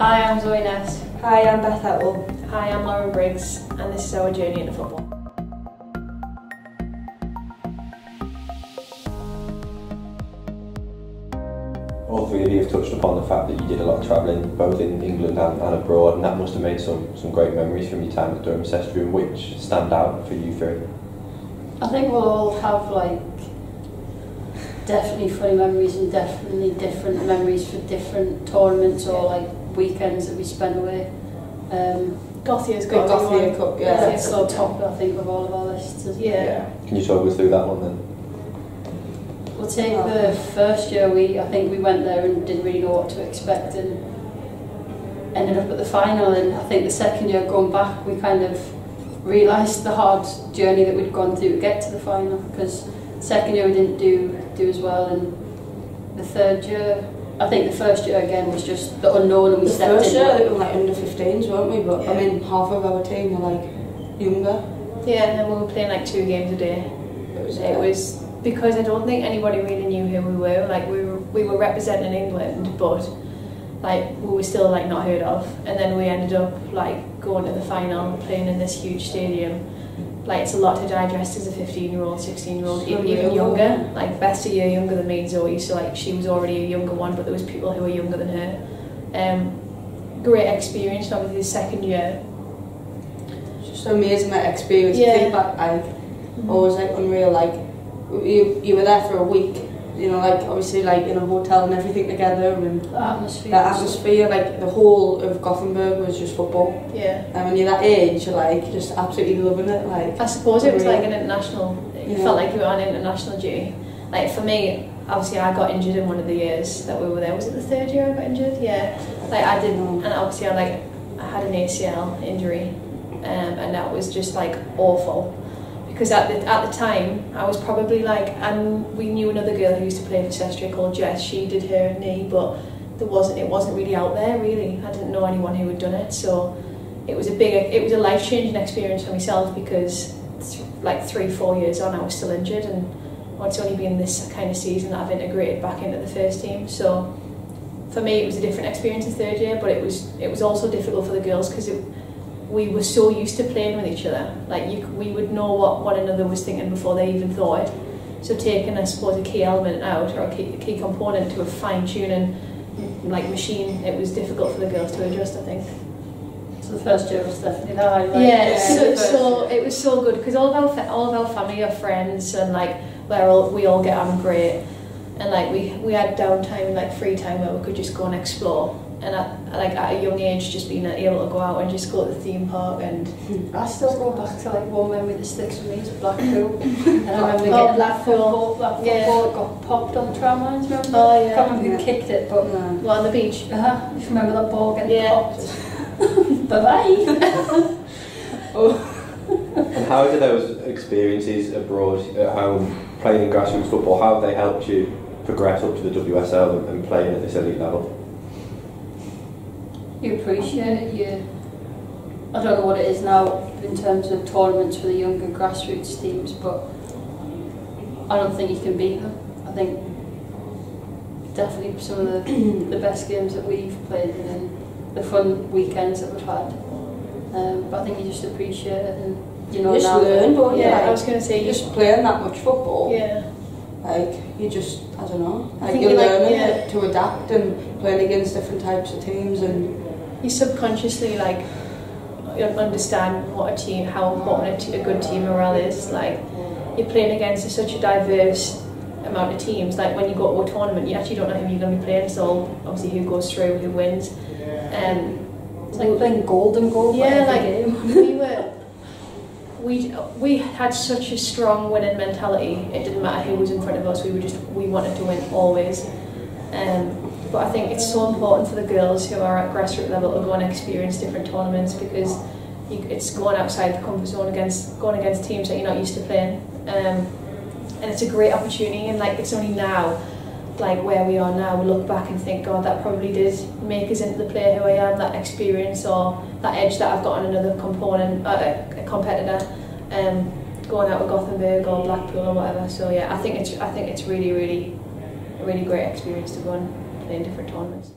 Hi, I'm Zoe Ness. Hi, I'm Beth Hepple. Hi, I'm Lauren Briggs, and this is our journey into football. All three of you have touched upon the fact that you did a lot of travelling, both in England and, and abroad, and that must have made some, some great memories from your time at Durham Cestria. Which stand out for you three? I think we'll all have like definitely funny memories and definitely different memories for different tournaments or like weekends that we spent away. Um, Gothia's Big got to be Gothia one. Cup, yeah. it's so top, I think, of all of our lists. isn't? Yeah. Can you talk us through that one then? We'll take the first year. We, I think, we went there and didn't really know what to expect and ended up at the final. And I think the second year, going back, we kind of realised the hard journey that we'd gone through to get to the final. Because second year we didn't do do as well, and the third year, I think the first year again was just the unknown, and we The stepped first in. year, we were like under 15s, weren't we? But I mean, half of our team were like younger. Yeah, and then we were playing like two games a day. It was, It was because I don't think anybody really knew who we were. Like we were, we were representing England, but like we were still like not heard of. And then we ended up like going to the final, playing in this huge stadium. Like it's a lot to digest as a 15 year old, 16 year old, even younger. Like best a year younger than me and Zoe, so like she was already a younger one, but there was people who were younger than her. Um, great experience. And obviously the second year, It's just amazing that experience. Yeah. I think back, like, always like unreal. Like, you, you were there for a week, you know, like obviously like in a hotel and everything together and The atmosphere. the atmosphere, like the whole of Gothenburg was just football. yeah. And when you're that age, you're like just absolutely loving it. Like, I suppose it was like an international. You Yeah. felt like you were on an international duty. Like for me, obviously, I got injured in one of the years that we were there. Was it the third year I got injured? Yeah. Like I did, Mm. and obviously, I like I had an ACL injury, um, and that was just like awful. Because at the at the time, I was probably like, and we knew another girl who used to play for Cestria called Jess. She did her knee, but there wasn't. It wasn't really out there. Really, I didn't know anyone who had done it. So it was a big. It was a life changing experience for myself because like three, four years on, I was still injured, and it's only been this kind of season that I've integrated back into the first team. So for me, it was a different experience in third year, but it was it was also difficult for the girls because we were so used to playing with each other. Like you, we would know what one another was thinking before they even thought it. So taking, I suppose, a key element out or a key, a key component to a fine tuning like machine, it was difficult for the girls to adjust. I think. So the first year was definitely the highlight. Yeah, Yeah. so, so it was so good because all of our all of our family are friends and like we're all we all get on great and like we we had downtime like free time where we could just go and explore and at, like at a young age just being able to go out and just go to the theme park and I still go back to like one memory that sticks with me is Blackpool. and I remember Oh, getting Blackpool. that football, that Yeah. football got popped on the tram lines, remember? Oh, yeah. I can't remember who kicked it, but no. well on the beach. uh, if you remember that ball getting Yeah. popped. bye bye. And how did those experiences abroad at home, playing in grassroots football, how have they helped you progress up to the WSL and, and playing at this elite level? you appreciate it. You, I don't know what it is now in terms of tournaments for the younger grassroots teams, but I don't think you can beat them. I think definitely some of the, the best games that we've played in and the fun weekends that we've had. Um, but I think you just appreciate it and you know You just now learn, don't you? Yeah, I was gonna say you. just playing that much football. Yeah, Like you just, I don't know, like you're you like- learning yeah. to adapt and playing against different types of teams and you subconsciously like you understand what a team, how important a good team morale is. Like you're playing against such a diverse amount of teams. Like when you go to a tournament, you actually don't know who you're going to be playing. So obviously, who goes through, who wins. Um, it's like playing golden goal for yeah, like we were. We, we had such a strong winning mentality. It didn't matter who was in front of us. We were just we wanted to win always. Um, but I think it's so important for the girls who are at grassroots level to go and experience different tournaments because you, it's going outside the comfort zone against going against teams that you're not used to playing. Um, and it's a great opportunity. And like it's only now, like where we are now, we look back and think, God, that probably did make us into the player who I am. That experience or that edge that I've got on another component, uh, a competitor. Um, going out with Gothenburg or Blackpool or whatever. So yeah, I think it's I think it's really really a really great experience to go and play in different tournaments.